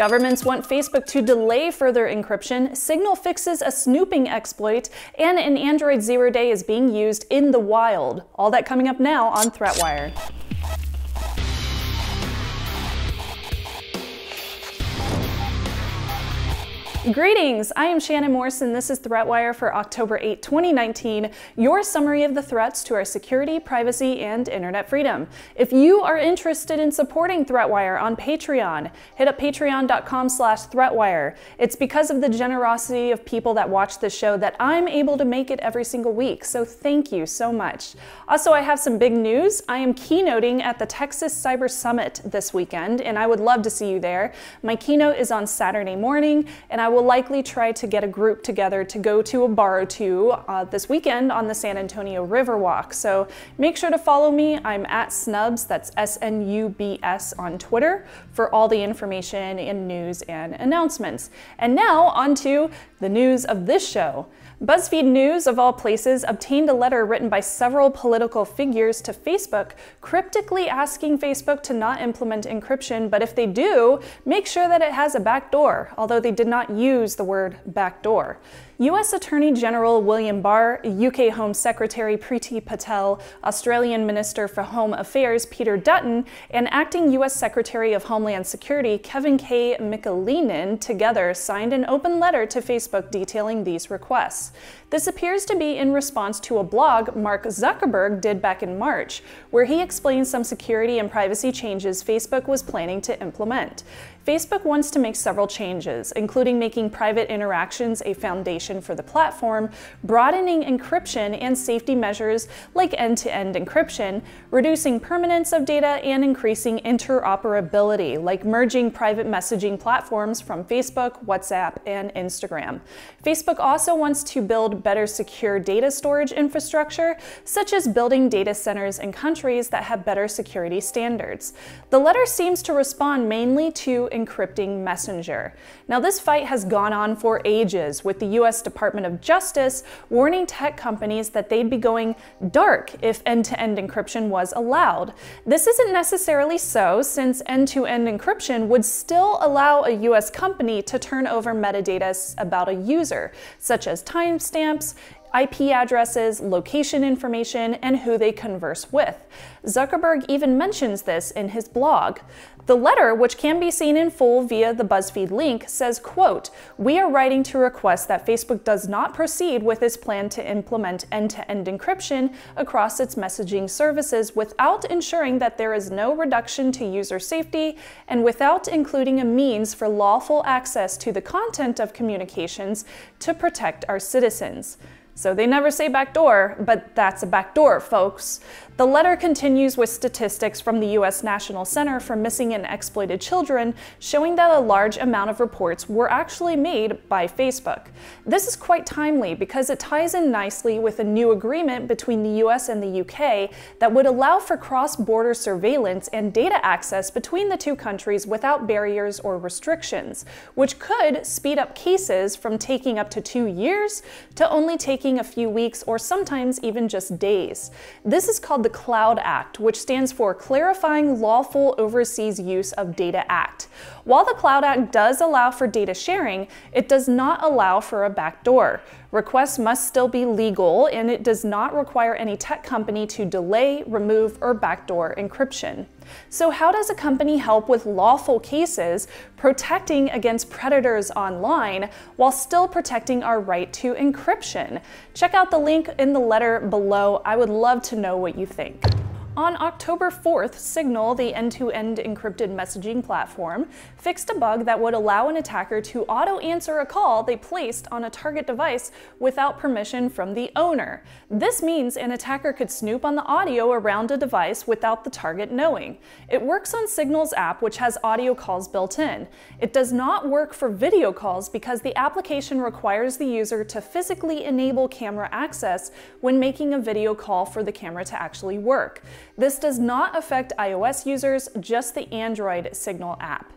Governments want Facebook to delay further encryption, Signal fixes a snooping exploit, and an Android zero day is being used in the wild. All that coming up now on ThreatWire. Greetings, I am Shannon Morse. This is ThreatWire for October 8, 2019, your summary of the threats to our security, privacy, and internet freedom. If you are interested in supporting ThreatWire on Patreon, hit up patreon.com slash threatwire. It's because of the generosity of people that watch this show that I'm able to make it every single week, so thank you so much. Also, I have some big news. I am keynoting at the Texas Cyber Summit this weekend, and I would love to see you there. My keynote is on Saturday morning, and I will likely try to get a group together to go to a bar or two uh, this weekend on the San Antonio Riverwalk. So make sure to follow me. I'm at Snubs, that's S N U B S on Twitter for all the information and news and announcements. And now on to the news of this show. BuzzFeed News, of all places, obtained a letter written by several political figures to Facebook, cryptically asking Facebook to not implement encryption, but if they do, make sure that it has a backdoor, although they did not use the word backdoor. U.S. Attorney General William Barr, UK Home Secretary Priti Patel, Australian Minister for Home Affairs Peter Dutton, and Acting U.S. Secretary of Homeland Security Kevin K. McAleenan together signed an open letter to Facebook detailing these requests. This appears to be in response to a blog Mark Zuckerberg did back in March, where he explained some security and privacy changes Facebook was planning to implement. Facebook wants to make several changes, including making private interactions a foundation for the platform, broadening encryption and safety measures like end-to-end -end encryption, reducing permanence of data, and increasing interoperability, like merging private messaging platforms from Facebook, WhatsApp, and Instagram. Facebook also wants to build better secure data storage infrastructure, such as building data centers in countries that have better security standards. The letter seems to respond mainly to encrypting Messenger. Now, this fight has gone on for ages, with the US Department of Justice warning tech companies that they'd be going dark if end to end encryption was allowed. This isn't necessarily so, since end to end encryption would still allow a US company to turn over metadata about a user, such as timestamps, stamps IP addresses, location information, and who they converse with. Zuckerberg even mentions this in his blog. The letter, which can be seen in full via the BuzzFeed link, says, quote, We are writing to request that Facebook does not proceed with its plan to implement end-to-end -end encryption across its messaging services without ensuring that there is no reduction to user safety and without including a means for lawful access to the content of communications to protect our citizens. So they never say backdoor, but that's a backdoor, folks. The letter continues with statistics from the U.S. National Center for Missing and Exploited Children showing that a large amount of reports were actually made by Facebook. This is quite timely because it ties in nicely with a new agreement between the US and the UK that would allow for cross-border surveillance and data access between the two countries without barriers or restrictions, which could speed up cases from taking up to two years to only taking a few weeks or sometimes even just days. This is called the the CLOUD Act, which stands for Clarifying Lawful Overseas Use of Data Act. While the CLOUD Act does allow for data sharing, it does not allow for a backdoor. Requests must still be legal, and it does not require any tech company to delay, remove, or backdoor encryption. So how does a company help with lawful cases, protecting against predators online, while still protecting our right to encryption? Check out the link in the letter below. I would love to know what you think. On October 4th, Signal, the end-to-end -end encrypted messaging platform, fixed a bug that would allow an attacker to auto-answer a call they placed on a target device without permission from the owner. This means an attacker could snoop on the audio around a device without the target knowing. It works on Signal's app, which has audio calls built in. It does not work for video calls because the application requires the user to physically enable camera access when making a video call for the camera to actually work. This does not affect iOS users, just the Android Signal app.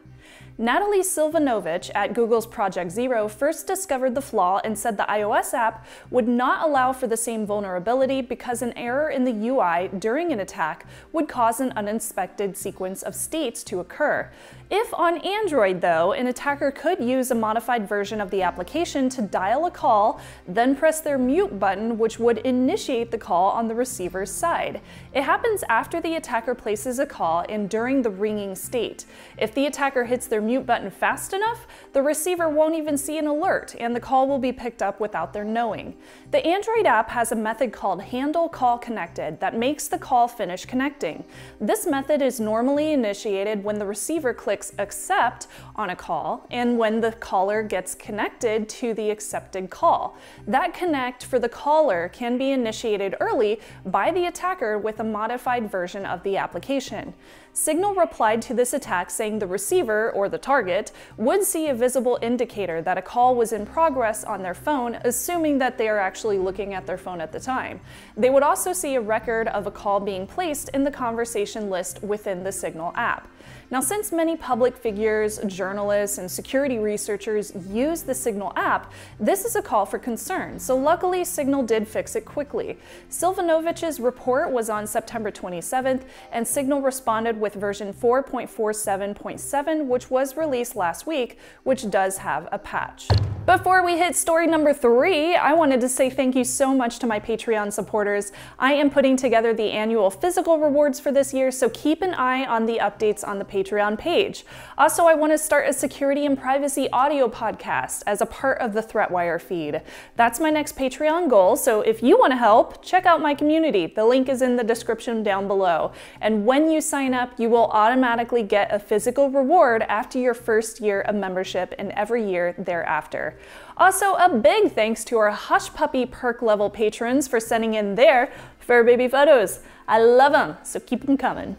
Natalie Silvanovich at Google's Project Zero first discovered the flaw and said the iOS app would not allow for the same vulnerability because an error in the UI during an attack would cause an uninspected sequence of states to occur. If on Android, though, an attacker could use a modified version of the application to dial a call, then press their mute button, which would initiate the call on the receiver's side. It happens after the attacker places a call and during the ringing state. If the attacker hits their mute button fast enough, the receiver won't even see an alert and the call will be picked up without their knowing. The Android app has a method called Handle Call Connected that makes the call finish connecting. This method is normally initiated when the receiver clicks clicks accept on a call and when the caller gets connected to the accepted call. That connect for the caller can be initiated early by the attacker with a modified version of the application. Signal replied to this attack saying the receiver, or the target, would see a visible indicator that a call was in progress on their phone, assuming that they are actually looking at their phone at the time. They would also see a record of a call being placed in the conversation list within the Signal app. Now, since many public figures, journalists, and security researchers use the Signal app, this is a call for concern, so luckily Signal did fix it quickly. Silvanovich's report was on September 27th, and Signal responded with version 4.47.7, which was released last week, which does have a patch. Before we hit story number three, I wanted to say thank you so much to my Patreon supporters. I am putting together the annual physical rewards for this year, so keep an eye on the updates on the Patreon page. Also, I want to start a security and privacy audio podcast as a part of the ThreatWire feed. That's my next Patreon goal, so if you want to help, check out my community. The link is in the description down below. And when you sign up, you will automatically get a physical reward after your first year of membership and every year thereafter. Also, a big thanks to our Hush Puppy perk level patrons for sending in their fur baby photos. I love them, so keep them coming.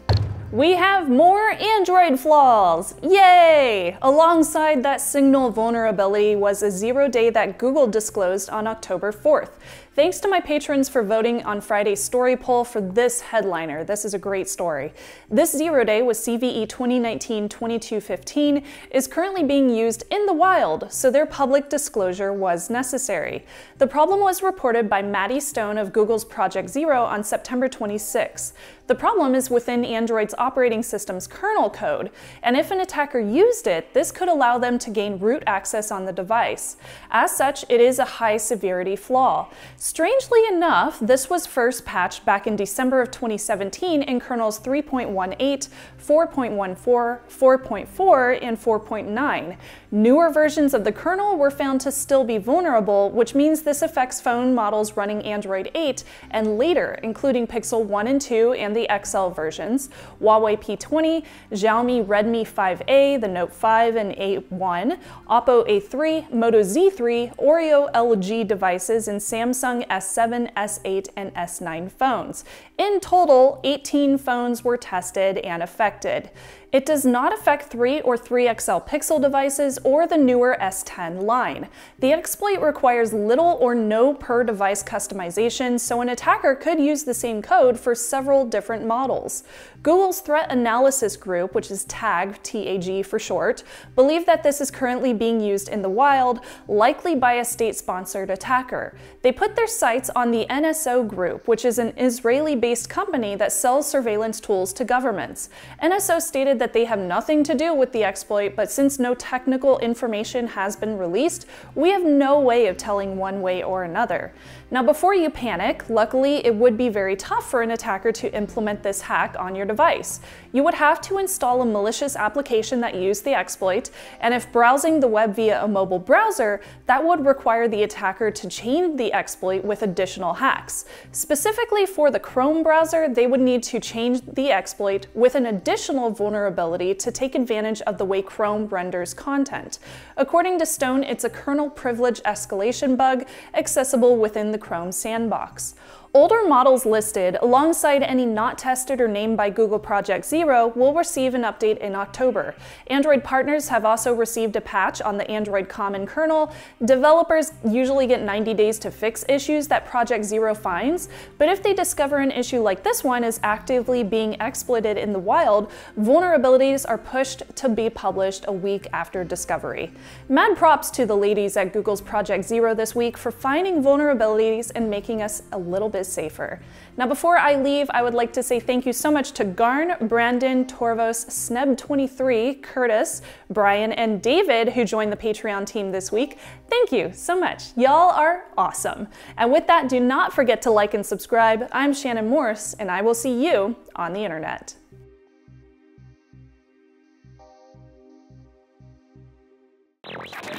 We have more Android flaws! Yay! Alongside that signal vulnerability was a zero day that Google disclosed on October 4th. Thanks to my patrons for voting on Friday's story poll for this headliner. This is a great story. This zero day with CVE 2019-2215 is currently being used in the wild, so their public disclosure was necessary. The problem was reported by Maddie Stone of Google's Project Zero on September 26. The problem is within Android's operating system's kernel code, and if an attacker used it, this could allow them to gain root access on the device. As such, it is a high severity flaw. Strangely enough, this was first patched back in December of 2017 in kernels 3.18, 4.14, 4.4, and 4.9. Newer versions of the kernel were found to still be vulnerable, which means this affects phone models running Android 8 and later, including Pixel 1 and 2 and the XL versions, Huawei P20, Xiaomi Redmi 5A, the Note 5 and A1, Oppo A3, Moto Z3, Oreo LG devices, and Samsung Samsung S7, S8, and S9 phones. In total, 18 phones were tested and affected. It does not affect 3 or 3XL Pixel devices or the newer S10 line. The exploit requires little or no per device customization, so an attacker could use the same code for several different models. Google's Threat Analysis Group, which is TAG, TAG for short, believe that this is currently being used in the wild, likely by a state-sponsored attacker. They put their sights on the NSO Group, which is an Israeli-based company that sells surveillance tools to governments. NSO stated that that they have nothing to do with the exploit, but since no technical information has been released, we have no way of telling one way or another. Now before you panic, luckily it would be very tough for an attacker to implement this hack on your device. You would have to install a malicious application that used the exploit, and if browsing the web via a mobile browser, that would require the attacker to chain the exploit with additional hacks. Specifically for the Chrome browser, they would need to change the exploit with an additional vulnerability to take advantage of the way Chrome renders content. According to Stone, it's a kernel privilege escalation bug accessible within the Chrome sandbox. Older models listed, alongside any not tested or named by Google Project Zero, will receive an update in October. Android partners have also received a patch on the Android Common kernel. Developers usually get 90 days to fix issues that Project Zero finds, but if they discover an issue like this one is actively being exploited in the wild, vulnerabilities are pushed to be published a week after discovery. Mad props to the ladies at Google's Project Zero this week for finding vulnerabilities and making us a little bit is safer. Now before I leave, I would like to say thank you so much to Garn, Brandon, Torvos, Sneb23, Curtis, Brian, and David who joined the Patreon team this week. Thank you so much. Y'all are awesome. And with that, do not forget to like and subscribe. I'm Shannon Morse, and I will see you on the internet. you